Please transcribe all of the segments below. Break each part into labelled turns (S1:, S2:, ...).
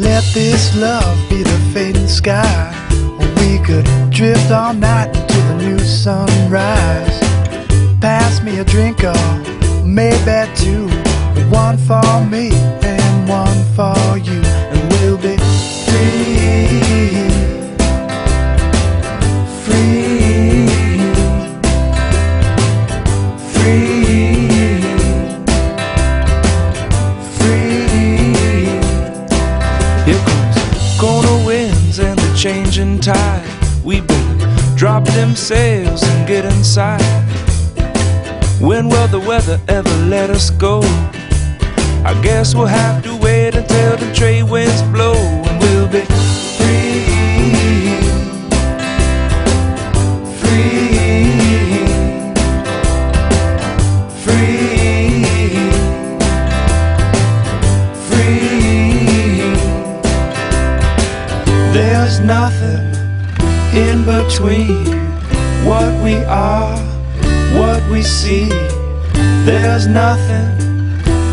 S1: let this love be the fading sky. We could drift all night until the new sunrise. Pass me a drink or maybe two. One for me
S2: changing tide. We better drop them sails and get inside. When will the weather ever let us go? I guess we'll have to wait until the trade winds blow
S1: Nothing in between what we are, what we see. There's nothing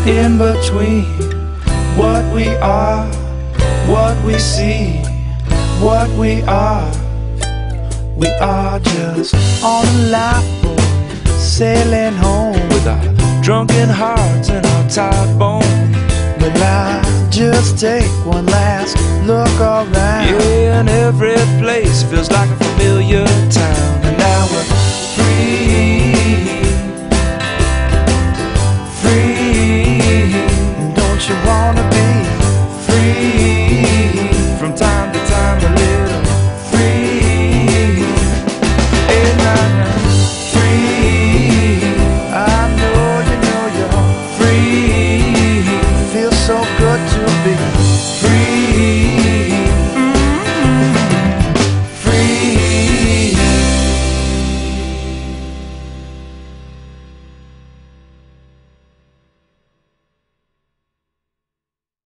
S1: in between what we are, what we see, what we are. We are just on a lifeboat sailing home.
S2: with our drunken hearts and our tired bones.
S1: I just take one last look around.
S2: Yeah, and every place feels like a familiar town.